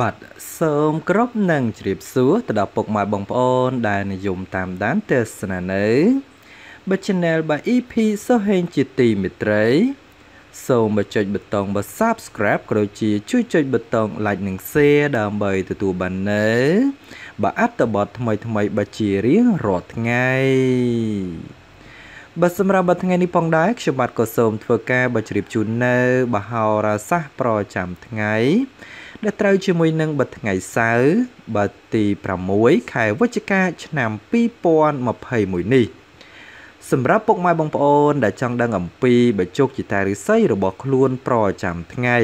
បាទសូមគោរពនិងជម្រាបសួរទៅដល់ពុកម៉ែបងប្អូន ដែលនិយមតាមដានទស្សនានៅប Channel by EP សុហេងជាទីមេត្រី សូមចុចប៊ូតុង Subscribe ក៏ដូចជាជួយចុចប៊ូតុង Like និង Share ដើម្បីទទួលបាននូវបាទអត្ថបទថ្មីថ្មីបាជារៀងរាល់ថ្ងៃ បាទសម្រាប់បទថ្ងៃនេះផងដែរខ្ញុំបាទក៏សូមធ្វើការបញ្ជ្រាបជូននៅបហោរាសាស្ត្រប្រចាំថ្ងៃដែលត្រូវជាមួយនឹងបិទថ្ងៃសៅរ៍បិទទី6ខែវិច្ឆិកាឆ្នាំ2021នេះសម្រាប់ពុកម៉ែបងប្អូន ដែលចង់ដឹងអំពីបជុកជាតារិស័យរបស់ខ្លួនប្រចាំថ្ងៃ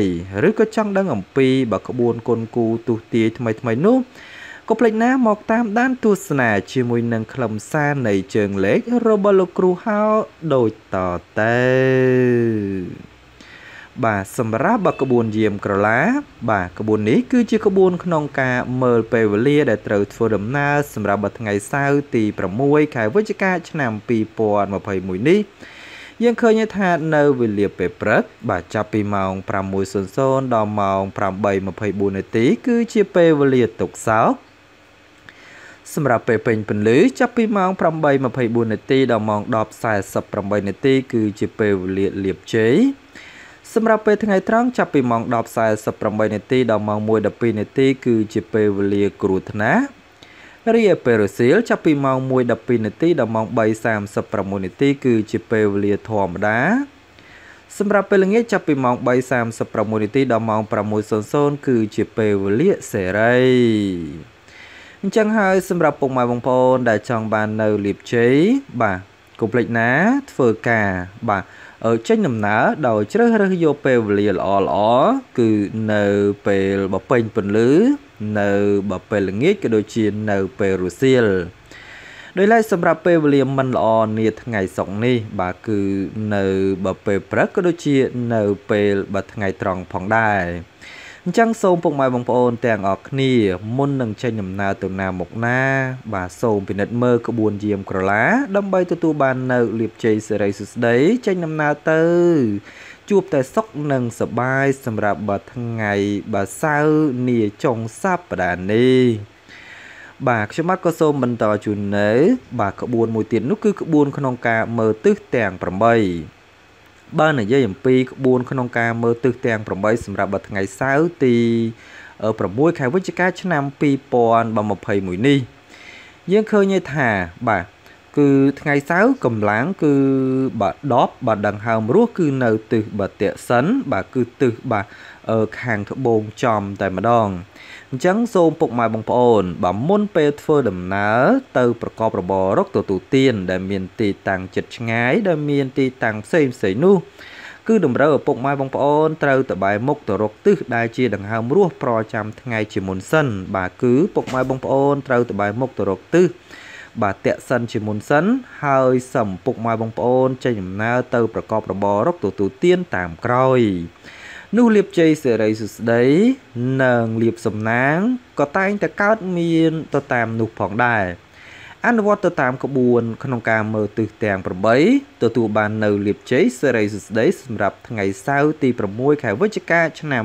ឬក៏ចង់ដឹងអំពីបក្បួនគុនគូទុះទាយថ្មីថ្មីនោះ ក៏ភ្លេចណាមកតាមដានទស្សនាជាមួយនឹងខ្លឹមសារនៃជើងលេខរបស់លោកគ្រូហៅដូចតទៅបាទសម្រាប់បក្បួនយាមក្រឡា បាទក្បួននេះគឺជាក្បួនក្នុងការមើលពេលវេលាដែលត្រូវធ្វើដំណើរសម្រាប់ថ្ងៃសៅរ៍ទី6ខែវិច្ឆិកាឆ្នាំ2021នេះយើងឃើញថានៅវេលាពេលព្រឹកបាទចាប់ពីម៉ោង6:00ដល់ម៉ោង8:24នាទីគឺជាពេលវេលាទុកសោក សម្រាប់ពេលពេញពន្លឺចាប់ពីម៉ោង8:24នាទីដល់ម៉ោង10:48នាទី គឺជាពេលវេលាលៀបជ័យសម្រាប់ពេលថ្ងៃត្រង់ចាប់ពីម៉ោង10:48នាទីដល់ម៉ោង1:12នាទី គឺជាពេលវេលាគ្រោះថ្នាក់រីឯពេលរសៀលចាប់ពីម៉ោង1:12នាទីដល់ម៉ោង3:36នាទី គឺជាពេលវេលាធម្មតាសម្រាប់ពេលល្ងាចចាប់ពីម៉ោង3:36នាទីដល់ម៉ោង6:00គឺជាពេលវេលាសេរី អញ្ចឹងហើយសម្រាប់ពុកម៉ែបងប្អូនដែលចង់បាននៅលៀបជ័យបាទកុំភ្លេចណាធ្វើការបាទចេញដំណើរដោយជ្រើសរើសយកពេលវេលាល្អល្អគឺនៅពេលបពេញពន្លឺនៅបពេលល្ងាចក៏ដូចជានៅពេលរសៀលដោយឡែកសម្រាប់ពេលវេលាមិនល្អនាថ្ងៃសុក្រនេះ បាទគឺនៅបពេលព្រឹកក៏ដូចជានៅពេលបើថ្ងៃត្រង់ផងដែរ អញ្ចឹងសូមពុកម៉ែបងប្អូនទាំងអស់គ្នាមុននឹងចេញដំណើរទៅណាមកណា បាទសូមពិនិត្យមើលក្បួនយាមក្រឡាដើម្បីទទួលបាននៅលៀបជ័យសេរីសុស្ដីចេញដំណើរទៅជួបតែសុខនិងសប្បាយសម្រាប់បាទថ្ងៃបាទសៅរ៍នាចុងសប្តាហ៍នេះបាទខ្ញុំបាទក៏សូមបន្តជូននៅ បាទក្បួនមួយទៀតនោះគឺក្បួនក្នុងការមើលទិសទាំង8 បើនិយាយអំពីក្បួនក្នុងការមើលទិសទាំង8សម្រាប់ថ្ងៃសៅរ៍ទី6ខែវិច្ឆិកាឆ្នាំ2021នេះយើងឃើញថាបាទគឺថ្ងៃសៅរ៍កម្លាំងគឺបាទ10បាទដង្ហើមរស់គឺនៅទិសបតិសិនបាទគឺទិសបាទខាងត្បូងចំតែម្ដង អញ្ចឹងសូមពុកម៉ែបងប្អូនបើមុនពេលធ្វើដំណើរទៅប្រកបរបររកទទួលទាន ដែលមានទីតាំងចិត្តឆ្ងាយដែលមានទីតាំងផ្សេងផ្សេងនោះគឺតម្រូវឪពុកម៉ែបងប្អូនត្រូវតបែមុខទៅរកទិសដែលជាដង្ហើមរស់ប្រចាំថ្ងៃជាមុនសិន បាទគឺពុកម៉ែបងប្អូនត្រូវតបែមុខទៅរកទិសបាទតាក់សិនជាមុនសិន ហើយសំពុកម៉ែបងប្អូនចេញដំណើរទៅប្រកបរបររកទទួលទានតាមក្រោយ នោះលៀបជ័យសេរីសុស្ដីនិងលៀបសំណាងក៏តែងតែកើតមានទៅតាមនោះផងដែរអនុវត្តទៅតាមក្បួនក្នុងការមើលទិសទាំង8ទទួលបាននៅលៀបជ័យសេរីសុស្ដីសម្រាប់ថ្ងៃសៅរ៍ទី6ខែវិច្ឆិកាឆ្នាំ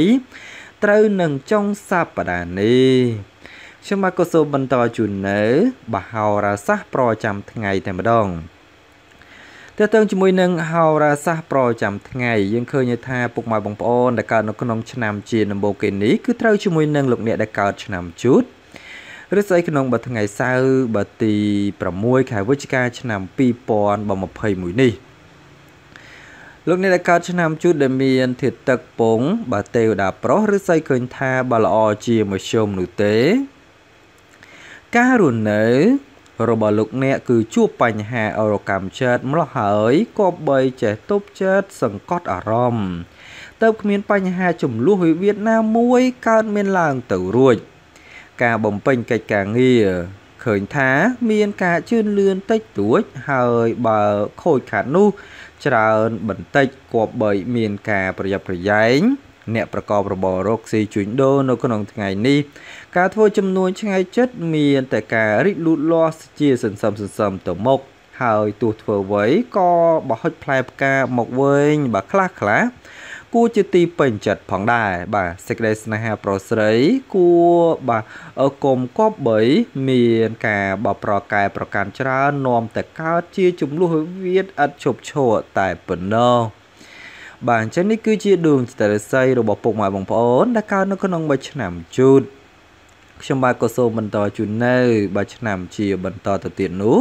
2021ត្រូវនឹងចុងសប្តាហ៍នេះខ្ញុំបាទក៏សូមបន្តជូននៅ បហោរាសាស្ត្រប្រចាំថ្ងៃតែម្ដង តើតើជាមួយនឹងហោរាសាស្ត្រប្រចាំថ្ងៃយើងឃើញថាពុកម៉ែបងប្អូនដែលកើតនៅក្នុងឆ្នាំជាដំបូងគេនេះគឺត្រូវជាមួយនឹងលោកអ្នកដែលកើតឆ្នាំជូតឬស្អីក្នុងបើថ្ងៃសៅរ៍បើទី6ខែវិច្ឆិកាឆ្នាំ2021នេះលោកអ្នកដែលកើតឆ្នាំជូតដែលមានធាតុទឹកពងបើទេវតាប្រុសឬស្អីឃើញថាបើល្អជាមធ្យមនោះទេ ការរស់នៅ របស់លោកអ្នកគឺជួបបញ្ហាអរកម្មចិត្តម្ល៉េះហើយក៏បីចេះទប់ចិត្តសង្កត់អារម្មណ៍ទៅគ្មានបញ្ហាចំនួនវិវាទណាមួយកើតមានឡើងទៅរួច ការបំពេញកិច្ចការងារឃើញថាមានការជឿនលឿនតិចតួចហើយបើខូចខាតនោះ ច្រើនបន្តិចគប្បីមានការប្រយ័ត្នប្រយែង អ្នកប្រកបរបររកស៊ីជួញដូរនៅក្នុងថ្ងៃនេះ ការធ្វើចំនួនឆ្ងាយចិត្តមានតែការរីកលូតលាស់ជាសន្សំសន្សំទៅមុខហើយទោះធ្វើអ្វីក៏បោះហុចផ្លែផ្កាមកវិញបើខ្លះខ្លះគួរជាទីពេញចិត្តផងដែរបាទសេចក្តីស្នេហាប្រុសស្រីគួរបាទកុំគប់បីមានការបប្រកែប្រកាន់ច្រើននាំតែកើតជាចំនួនវាតឥតឈប់ឈរតែប៉ុណ្ណោះ បាទអញ្ចឹងនេះគឺជាដួងចិត្តរិស័យរបស់ពុកម៉ែបងប្អូនដែលកើតនៅក្នុងមួយឆ្នាំជូតខ្ញុំបាទក៏សូមបន្តជូននៅបាទឆ្នាំជាបន្តទៅទៀតនោះ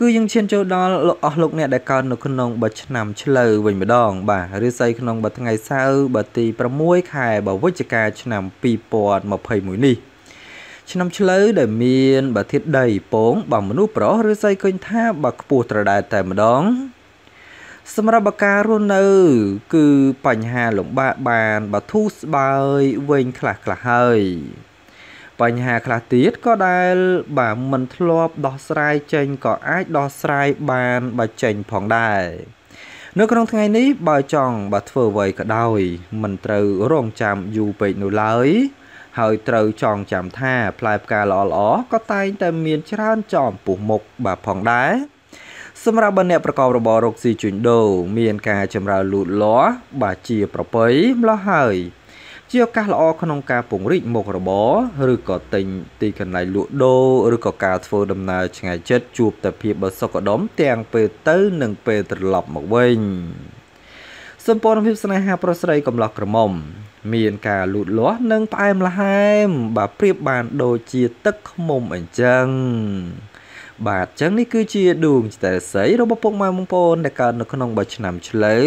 គឺយើងឈានចូលដល់អស់លោកអ្នកដែលកើតនៅក្នុងបឆ្នាំឆ្លូវវិញម្ដង បាទឬស័យក្នុងបថ្ងៃសៅរ៍បទី6ខែបវិច្ឆិកាឆ្នាំ2021នេះឆ្នាំឆ្លូវដែលមានបាធាតដីពងបើមនុស្សប្រុសឬស័យឃើញថាបើខ្ពស់ត្រដែតតែម្ដង សម្រាប់ការរស់នៅ គឺបញ្ហាលំបាកបានបើធូរស្បើយវិញខ្លះខ្លះហើយបញ្ហាខ្លះទៀតក៏ដែលបាទមិនធ្លាប់ដោះស្រាយចេញក៏អាចដោះស្រាយបានបើចេញផងដែរនៅក្នុងថ្ងៃនេះបើចង់បើធ្វើអ្វីក៏ដោយមិនត្រូវរងចាំយូរពេកនោះឡើយហើយត្រូវចងចាំថាផ្លែផ្កាល្អល្អក៏តែងតែមានច្រើនចំពុះមុខបាទផងដែរ សម្រាប់អ្នកប្រកបរបររកស៊ីជួញដូរមានការចម្រើនលូតលាស់បាទជាប្រពៃម្លោះហើយ ជាឱកាសល្អក្នុងការពង្រីកមុខរបរឬក៏ទិញទីកន្លែងលក់ដូរឬក៏ការធ្វើដំណើរឆ្ងាយចិត្តជួបតែភាពបសុខដុមទាំងពេលទៅនិងពេលត្រឡប់មកវិញសម្ព័ន្ធភាពស្នេហាប្រុសស្រីកំឡោះក្រមុំមានការលូតលាស់និងផ្អែមល្ហែមបាទប្រៀបបានដូចជាទឹកខ្មុំអញ្ចឹង បាទអញ្ចឹងនេះគឺជាដួងចិត្តស័យរបស់ពុកម៉ែបងប្អូនដែលកើតនៅក្នុងបឆ្នាំឆ្លូវ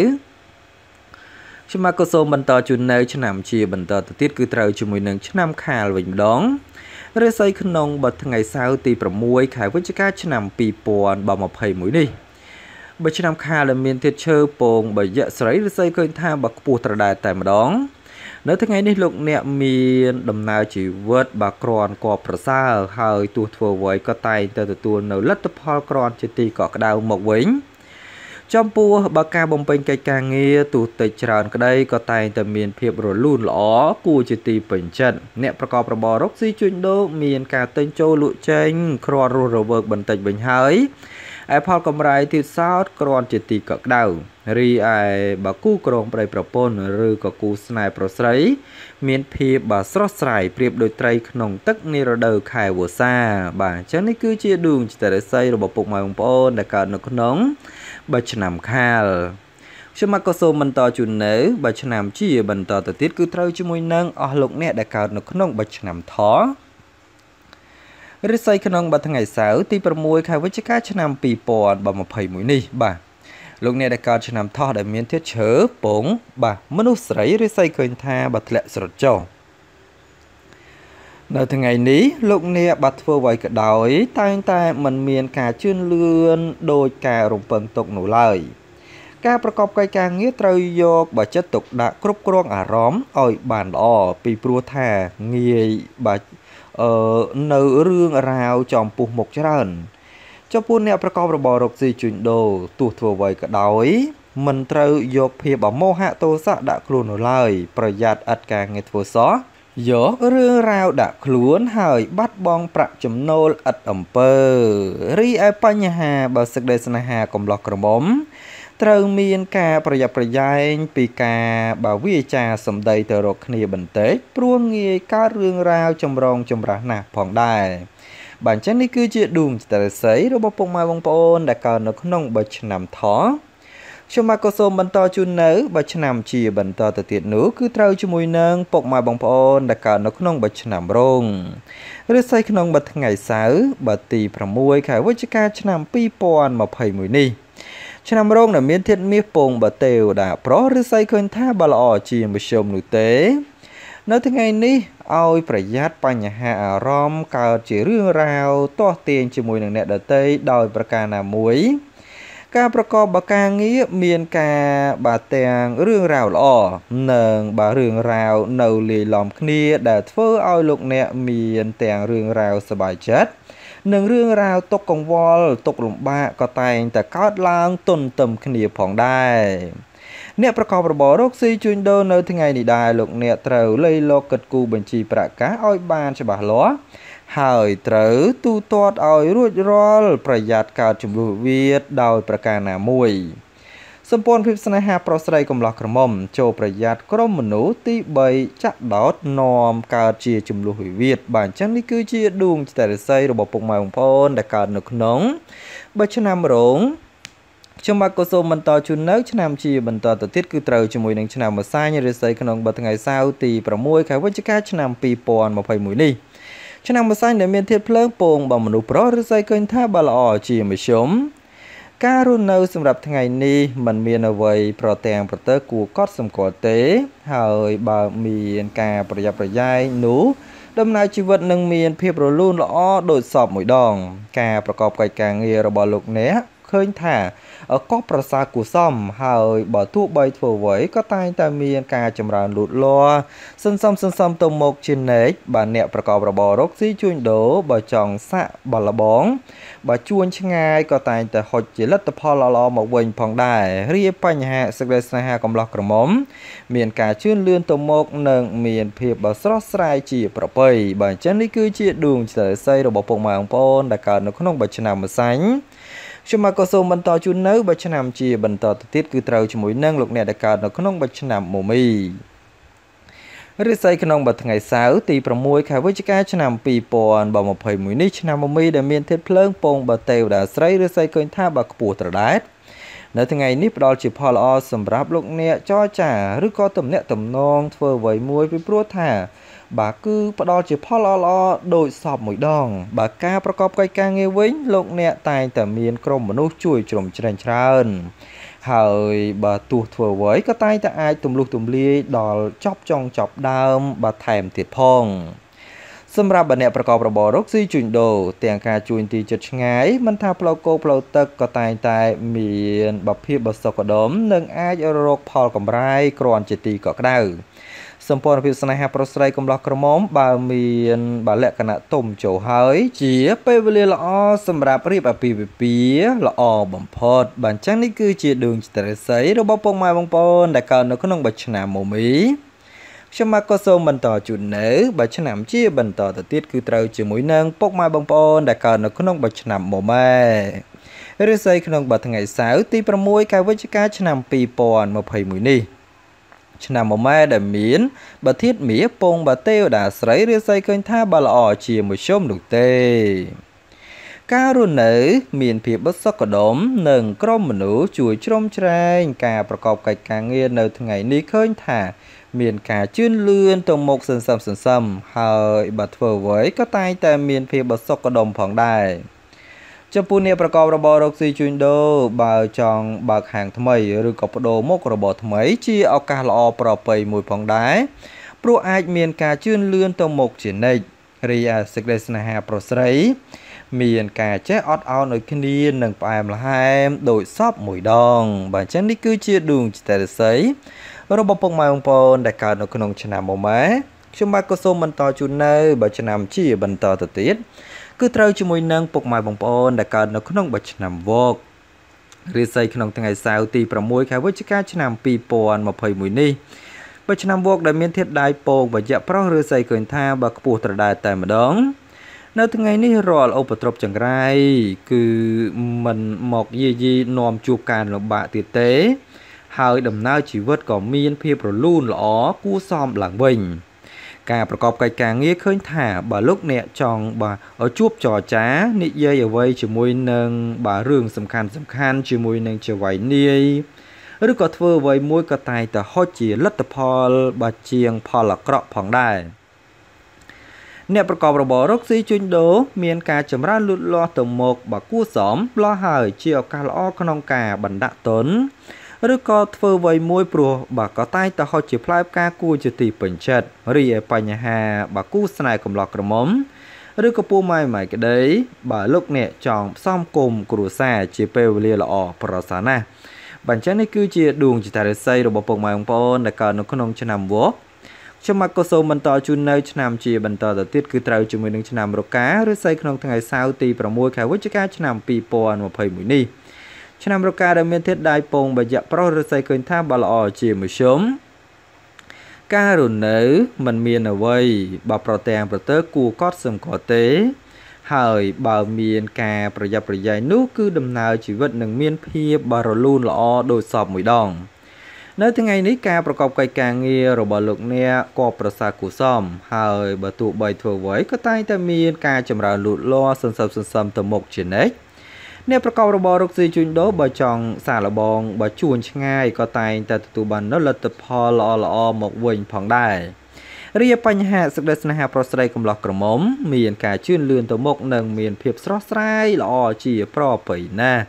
ខ្ញុំមកក៏សូមបន្តជូននៅ ឆ្នាំជាបន្តទៅទៀតគឺត្រូវជាមួយនឹងឆ្នាំខាលវិញម្ដងរិស័យក្នុងបទថ្ងៃសៅរ៍ទី6ខែវិច្ឆិកាឆ្នាំ2021នេះបើឆ្នាំខាលដែលមានធាតុឈើពងបយៈស្រីរិស័យឃើញថាបើខ្ពស់ត្រដែតតែម្ដង នៅថ្ងៃនេះលោកអ្នកមានដំណើរជីវិតបាក្រានក៏ប្រសើរហើយទោះធ្វើអ្វីក៏តែងតែទទួលនៅលទ្ធផលក្រានជាទីកក់ក្ដៅមកវិញចំពោះបើការបំពេញកិច្ចការងារទូតិចច្រើនក្តីក៏តែងតែមានភាពរលូនល្អគួរជាទីពេញចិត្តអ្នកប្រកបរបររកស៊ីជួញដូរមានការទិញចូលលក់ចេញគ្រាន់រស់រវើកបន្តិចវិញហើយឯផលកម្រៃទៀតសោតគ្រាន់ជាទីកក់ក្ដៅ រីឯបើគូក្រងប្តីប្រពន្ធឬក៏គូស្នេហ៍ប្រុសស្រី មានភាពបាទស្រស់ស្រាយប្រៀបដូចត្រីក្នុងទឹកនារដូវខែវស្សា បាទអញ្ចឹងនេះគឺជាដួងចិត្តរិស័យរបស់ពុកម៉ែបងប្អូនដែលកើតនៅក្នុងបើឆ្នាំខាលខ្ញុំមកក៏សូមបន្តជូននៅបើឆ្នាំជាបន្តទៅទៀតគឺត្រូវជាមួយនឹងអស់លោកអ្នកដែលកើតនៅក្នុងបើឆ្នាំថរិស័យក្នុងបើថ្ងៃសៅរ៍ទី6ខែវិច្ឆិកាឆ្នាំ2021នេះបាទ លោកអ្នកដែលកើតឆ្នាំថោះដែលមានធាតុឈើពងបាទមនុស្សស្រីរិស័យឃើញថាបើធ្លាក់ស្រត់ចុះនៅថ្ងៃនេះលោកអ្នកបាត់ធ្វើអ្វីក៏ដោយ តែងតែមិនមានការជឿនលឿនដោយការរំពឹងទុកនោះឡើយការប្រកបកិច្ចការងារត្រូវយកបើចិត្តទុកដាក់គ្រប់គ្រងអារម្មណ៍ឲ្យបានល្អពីព្រោះថាងាយបាច់អឺនៅរឿងរ៉ាវចំពុះមុខច្រើន ចំពោះអ្នកប្រកបរបររកស៊ីជួញដូរទោះធ្វើអ្វីក៏ដោយមិនត្រូវយកភាពអមោហៈទោសៈដាក់ខ្លួននោះឡើយប្រយ័ត្នឥតការងារធ្វើសោះយករឿងរ៉ាវដាក់ខ្លួនហើយបាត់បង់ប្រាក់ចំណូលឥតអំពើរីឯបញ្ហាបើសេចក្តីស្នេហាកំឡោះក្រមុំត្រូវមានការប្រយ័ត្នប្រយែងពីការបើវាចាសម្ដីទៅរកគ្នាបន្តិចព្រោះងាយកើតរឿងរ៉ាវចម្រងចម្រាស់ណាស់ផងដែរ បាទអញ្ចឹងនេះគឺជាដួងចិត្តរិស័យរបស់ពុកម៉ែបងប្អូនដែលកើតនៅក្នុងបើឆ្នាំថោះខ្ញុំមកក៏សូមបន្តជូននៅបើឆ្នាំជាបន្តទៅទៀតនោះគឺត្រូវជាមួយនឹងពុកម៉ែបងប្អូនដែលកើតនៅក្នុងបើឆ្នាំរោងឬស័យក្នុងបើថ្ងៃសៅរ៍បើទី6ខែវិច្ឆិកាឆ្នាំ2021នេះឆ្នាំរោងដែលមានធាតុមាសពងបតេវតាប្រុសឬស័យឃើញថាបើល្អជាមធ្យមនោះទេ នៅថ្ងៃនេះឲ្យប្រយ័ត្នបញ្ហាអារម្មណ៍កើតជារឿងរ៉ាវទាស់ទាញជាមួយនឹងអ្នកដទៃដោយប្រការណាមួយការប្រកបបការងារមានការបាទទាំងរឿងរ៉ាវល្អនិងបាទរឿងរ៉ាវនៅលាយឡំគ្នា ដែលធ្វើឲ្យលោកអ្នកមានទាំងរឿងរ៉ាវសប្បាយចិត្តនិងរឿងរ៉ាវទុកកង្វល់ទុកលំបាកក៏តែងតែកើតឡើងទន្ទឹមគ្នាផងដែរ អ្នកប្រកបរបររកស៊ីជួញដូរនៅថ្ងៃនេះដែរលោកអ្នកត្រូវលៃលកកិត្តគូបញ្ជីប្រាក់កាសឲ្យបានច្បាស់លាស់ហើយត្រូវទូទាត់ឲ្យរួចរាល់ប្រយ័ត្នកើតចំនួនវាដោយប្រការណាមួយសម្ព័ន្ធភាពស្នេហាប្រុសស្រីកំឡោះក្រមុំចូលប្រយ័ត្នក្រុមមនុស្សទី3ចាក់ដោតនាំកើតជាចំនួនវិវាទបាទអញ្ចឹងនេះគឺជាដួងចិត្តរិស័យរបស់ពុកម៉ែបងប្អូនដែលកើតនៅក្នុងបើឆ្នាំរោង ខ្ញុំបាទក៏សូមបន្តជូននៅឆ្នាំជាបន្តទៅទៀតគឺត្រូវជាមួយនឹងឆ្នាំម្សាញរិស័យក្នុងបថ្ងៃសៅរ៍ទី6ខែវិច្ឆិកាឆ្នាំ2021នេះឆ្នាំម្សាញ់ដែលមានធាតុភ្លើងពងបើមនុស្សប្រុសរិស័យឃើញថាបើល្អជាមធ្យមការរស់នៅសម្រាប់ថ្ងៃនេះมันមានអ្វីប្រទាំងប្រទើគួរកត់សម្គាល់ទេ ហើយបើមានការប្រយ័ត្នប្រយែងនោះដំណើរជីវិតនឹងមានភាពរលូនល្អដូចសពមួយដង ការប្រកបកិច្ចការងាររបស់លោកអ្នក ឃើញថាក៏ប្រសើរគួរសមហើយបើទោះបីធ្វើអ្វីក៏តែងតែមានការចម្រើនលូតលាស់សន្សំសន្សំទៅមុខជានិច្ចបាទអ្នកប្រកបរបររកស៊ីជួញដូរបើចង់សាក់បលបងបើជួញឆ្ងាយក៏តែងតែហុចជាលទ្ធផលល្អៗមកវិញផងដែររាបញ្ហាសេចក្តីស្នេហាកំឡោះក្រមុំ មានការជឿនលឿនទៅមុខនិងមានភាពបស្រស់ស្រាយជាប្រពៃបាទអញ្ចឹងនេះគឺជាដួងចិត្តស័យរបស់ពុកម៉ែបងប្អូនដែលកើតនៅក្នុងបច្ឆ្នាំម្សាញ់ ខ្ញុំមកក៏សូមបន្តជូននៅបច្ឆ្នាំជាបន្តទៅទៀតគឺត្រូវជាមួយនឹងលោកអ្នកដែលកើតនៅក្នុងបច្ឆ្នាំមុំមីរិស័យក្នុងបថ្ងៃសៅរ៍ទី6ខែវិច្ឆិកាឆ្នាំ2021នេះឆ្នាំមុំមីដែលមានធាតុភ្លើងពងបតេវតាស្រីរិស័យឃើញថាបើខ្ពស់ត្រដែតនៅថ្ងៃនេះផ្ដល់ជាផលល្អសម្រាប់លោកអ្នកចរចាឬក៏ទំនាក់ទំនងធ្វើអ្វីមួយពីព្រោះថា បាទគឺផ្ដល់ជាផលល្អៗដូចសពមួយដងបើការប្រកបកិច្ចការងារវិញលោកអ្នកតែងតែមានក្រុមមនុស្សជួយជ្រោមជ្រែងច្រើនហើយបើទោះធ្វើអ្វីក៏តែងតែអាចទម្លុះទម្លាយដល់ចប់ចុងចប់ដើមបាទថែមទៀតផងសម្រាប់អ្នកប្រកបរបររកស៊ីជួញដូរទាំងការជួញទីចិត្តឆ្ងាយមិនថាផ្លូវគោផ្លូវទឹកក៏តែងតែមានបភាពបសុខដុមនិងអាចរកផលកម្រៃគ្រាន់ជាទីកក់ក្ដៅ សម្ព័ន្ធភាពស្នេហាប្រុសស្រីកំឡោះក្រមុំបើមានបើលក្ខណៈទុំចូលហើយ ជាពេលវេលាល្អសម្រាប់រៀបអាពាហ៍ពិពាហ៍ល្អបំផុតបាទអញ្ចឹងនេះគឺជាដួងចិត្តរិស័យរបស់ពុកម៉ែបងប្អូនដែលកើតនៅក្នុងបឆ្នាំមុំមីខ្ញុំមកក៏សូមបន្តជូននៅបើឆ្នាំជាបន្តទៅទៀតគឺត្រូវជាមួយនឹងពុកម៉ែបងប្អូនដែលកើតនៅក្នុងបើឆ្នាំមុំម៉ែរិស័យក្នុងបើថ្ងៃសៅរ៍ទី6ខែវិច្ឆិកាឆ្នាំ2021នេះ ឆ្នាំមួយម៉ែដែលមានបើធៀបមៀពងបើទេវតាស្រីរាសីឃើញថាបើល្អជាមួយជុំនោះទេ ការរស់នៅ មានភាពបសុខដុមនិងក្រុមមនុស្សជួយជ្រោមជ្រែងការប្រកបកិច្ចការងារនៅថ្ងៃនេះឃើញថា មានការជឿនលឿនទៅមុខសន្សំសន្សំហើយបើធ្វើអ្វីក៏តែងតែមានភាពបសុខដុមផងដែរ ចំពោះអ្នកប្រកបរបររកស៊ីជួញដូរបើចង់បើកហាងថ្មីឬក៏បដូរមុខរបរថ្មីជាឱកាសល្អប្រពៃមួយផងដែរព្រោះអាចមានការជឿនលឿនទៅមុខជានិច្ចរីឯសេចក្តីស្នេហាប្រុសស្រី មានការចេះអត់ឱនឲ្យគ្នានិងផ្អែមល្ហែមដូចសពមួយដង បាទអញ្ចឹងនេះគឺជាដួងចិត្តរិស័យរបស់ពុកម៉ែបងប្អូនដែលកើតនៅក្នុងឆ្នាំមុំម៉ែខ្ញុំបាទក៏សូមបន្តជូននៅបើឆ្នាំជាបន្តទៅទៀត គឺត្រូវជាមួយនឹងពុកម៉ែបងប្អូនដែលកើតនៅក្នុងបឆ្នាំវករាសីក្នុងថ្ងៃសៅរ៍ទី6ខែវិច្ឆិកាឆ្នាំ2021នេះបឆ្នាំវកដែលមានធាតុដៃពងវយៈប្រុសឬសីឃើញថាបើខ្ពស់ត្រដែតតែម្ដង នៅថ្ងៃនេះរាល់ឧបទ្រពចង្រៃគឺមិនមកយាយីនាំជួបការលំបាកទៀតទេ ហើយដំណើរជីវិតក៏មានភាពរលូនល្អគួរសមឡើងវិញ ការប្រកបកិច្ចការងារឃើញថាបើលោកអ្នកចង់បាទជួបចរចានិយាយអ្វីជាមួយនឹងបាទរឿងសំខាន់សំខាន់ជាមួយនឹងចៅវាយនាយឬក៏ធ្វើអ្វីមួយក៏តែងតែហុចជាលទ្ធផលបាទជាងផលអាក្រក់ផងដែរអ្នកប្រកបរបររកស៊ីជួញដូរមានការចម្រើនលូតលាស់ទៅមុខបើគួសមលោះហើយជាឱកាសល្អក្នុងការបណ្ដាក់ទុន ឬក៏ធ្វើអ្វីមួយព្រោះបាទក៏តែងតែហុចជាផ្លែផ្កាគួរជាទីពេញចិត្តរីឯបញ្ហាបាទគូស្នេហ៍កំឡោះក្រមុំឬក៏ពូម៉ែម៉ែក្តីបើលោកអ្នកចង់ផ្សំគុំគ្រួសារជាពេលវេលាល្អប្រសើរណាស់បញ្ចឹងនេះគឺជាដួងចិត្តរិស័យរបស់ពុកម៉ែបងប្អូនដែលកើតនៅក្នុងឆ្នាំវកខ្ញុំមកក៏សូមបន្តជូននៅឆ្នាំជាបន្តទៅទៀតគឺត្រូវជាមួយនឹងឆ្នាំរកាឬស័យក្នុងថ្ងៃសៅរ៍ទី6ខែវិច្ឆិកាឆ្នាំ2021នេះ ឆ្នាំរកាដែលមានធាតុដៃពងបយៈប្រុសរស័យឃើញថាបើល្អជាមធ្យមការរនៅมันមានអ្វីបើប្រទាំងប្រទើគួរកត់សម្គាល់ទេ ហើយបើមានការប្រយ័ត្នប្រយែងនោះគឺដំណើរជីវិតនឹងមានភាពបរលូនល្អដូចសពមួយដងនៅថ្ងៃនេះការប្រកបកិច្ចការងាររបស់លោកអ្នកក៏ប្រសើរគួរសមហើយបើទោះបីធ្វើអ្វីក៏តែងតែមានការចម្រើនលូតលាស់សន្សឹមសន្សំទៅមុខជានិច្ច អ្នកប្រកបរបររកស៊ីជួញដូរបើចង់សាកល្បងបើជួញឆ្ងាយក៏តែងតែទទួលបាននូវលទ្ធផលល្អៗមកវិញផងដែររាបញ្ហាសេចក្តីស្នេហាប្រុសស្រីកំឡោះក្រមុំមានការជឿនលឿនទៅមុខនិងមានភាពស្រស់ស្រាយល្អជាប្រពៃណាស់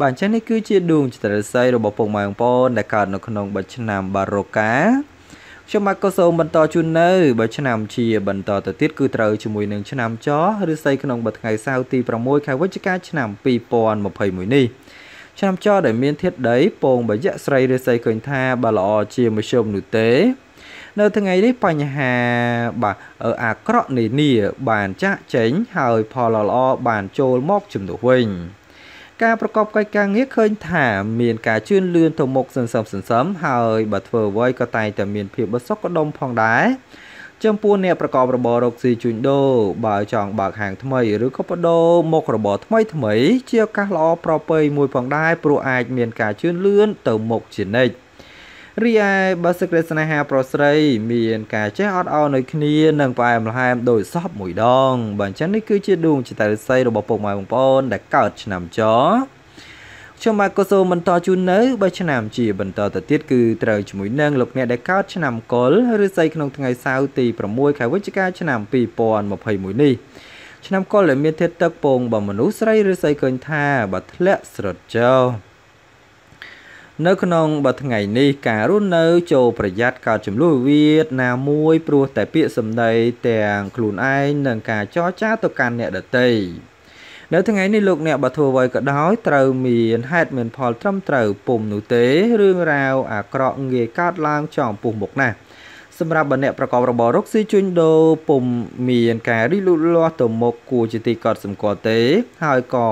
បាទអញ្ចឹងនេះគឺជាដួងចរិតស័យរបស់ពុកម៉ែបងប្អូនដែលកើតនៅក្នុងបិឆ្នាំបារ៉ូកា ខ្ញុំបាទក៏សូមបន្តជូននៅបើឆ្នាំជាបន្តទៅទៀតគឺត្រូវជាមួយនឹងឆ្នាំចឬស័យក្នុងបថ្ងៃសៅរ៍ទី6ខែវិច្ឆិកាឆ្នាំ2021នេះឆ្នាំចដែលមានធាតុដីពងបយៈស្រីឬស័យឃើញថាបើល្អជាមធ្យមនោះទេនៅថ្ងៃនេះបញ្ហាបាទអាក្រក់នានាបានចាក់ចេញហើយផលល្អបានចូលមកជំនួសវិញ ការប្រកបកិច្ចការងារឃើញថាមានការជឿនលឿនទៅមុខសន្សឹមសន្សឹមហើយបើធ្វើអ្វីក៏តែងតែមានភាពបសុខដុមផងដែរចំពោះអ្នកប្រកបរបររកស៊ីជួញដូរបើចង់បើកហាងថ្មីឬក៏បដូរមុខរបរថ្មីថ្មី ជាឱកាសល្អប្រពៃមួយផងដែរព្រោះអាចមានការជឿនលឿនទៅមុខជានិច្ច រីឯបើសេចក្តីស្នេហាប្រុសស្រី មានការចេះអត់ឱននៅគ្នានិងផ្អែមល្ហែមដោយសពមួយដង បើអញ្ចឹងនេះគឺជាដួងចិត្តរិស័យរបស់ពុកម៉ែបងប្អូនដែលកើតឆ្នាំចខ្ញុំបាទក៏សូមបន្តជូននៅបើឆ្នាំជាបន្តទៅទៀតគឺត្រូវជាមួយនឹងលោកអ្នកដែលកើតឆ្នាំកុលឬស័យក្នុងថ្ងៃសៅរ៍ទី6ខែវិច្ឆិកាឆ្នាំ2021នេះឆ្នាំកុលដែលមានធាតុទឹកពងបើមនុស្សស្រីឬស័យឃើញថាបើធ្លាក់ស្រុតចោល នៅក្នុងបើថ្ងៃនេះការរស់នៅចូលប្រយ័ត្នកើតចំនួនវិវាទណាមួយព្រោះតែពាក្យសម្ដីទាំងខ្លួនឯងនិងការចរចាទៅកាន់អ្នកដទៃនៅថ្ងៃនេះលោកអ្នកបើធ្វើអ្វីក៏ដោយត្រូវមានហេតុមានផលត្រឹមត្រូវពុំនោះទេរឿងរ៉ាវអាក្រក់ងាយកើតឡើងចំពោះមុខណាស់សម្រាប់អ្នកប្រកបរបររកស៊ីជួញដូរពុំមានការរីលូតលាស់ទៅមុខគួរជាទីកត់សម្គាល់ទេ ហើយក៏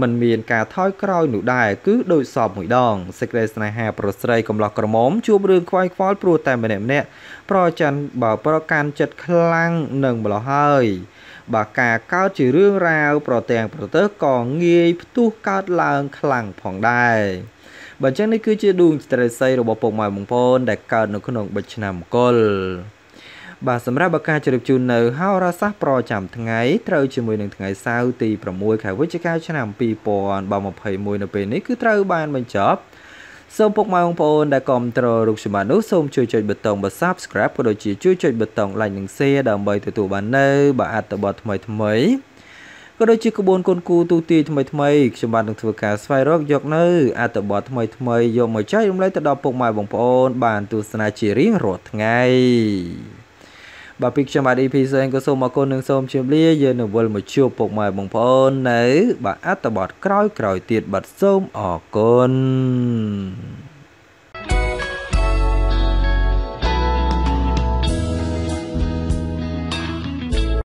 មិនមានការថយក្រោយនោះដែរគឺដូចសពមួយដងសេចក្តីស្នេហាប្រស្រីកំឡោះក្រមុំជួបរឿងខ្វាយខ្វល់ព្រោះតែម្នាក់ម្នាក់ប្រច័នបើប្រកាន់ចិត្តខ្លាំងនឹងម្លោះហើយបើការកើតជារឿងរ៉ាវប្រទាំងប្រទើក៏ងាយផ្ទុះកើតឡើងខ្លាំងផងដែរបើអញ្ចឹងនេះគឺជាដួងចរិតស័យរបស់ពុកម៉ែបងប្អូនដែលកើតនៅក្នុងបិឆ្នាំកុល បាទសម្រាប់បកាជ្រាបជូននៅហោរាសាស្ត្រប្រចាំថ្ងៃត្រូវជាមួយនឹងថ្ងៃសៅរ៍ទី6ខែវិច្ឆិកាឆ្នាំ2021នៅពេលនេះគឺត្រូវបានបញ្ចប់សូមពុកម៉ែបងប្អូនដែលគាំទ្ររូបសម្បត្តិនោះសូមជួយចុចប៊ូតុង Subscribe ក៏ដូចជាជួយចុចប៊ូតុង Like និង Share ដើម្បីទទួលបាននៅបាទអត្ថបទថ្មីថ្មីក៏ដូចជាក្បួនគុនគូទូទីថ្មីថ្មីខ្ញុំបាននឹងធ្វើការស្វែងរកយកនៅអត្ថបទថ្មីថ្មីយកមកចែករំលែកទៅដល់ពុកម៉ែបងប្អូនបានទស្សនាជារៀងរាល់ថ្ងៃ បាទពីខ្ញុំបាទ EP ផ្សេងក៏សូមអរគុណនិងសូមជម្រាបយើងនឹងវិលមកជួបពុកម៉ែបងប្អូននៅ បាទអត្ថបទក្រោយៗទៀតបាទសូមអរគុណ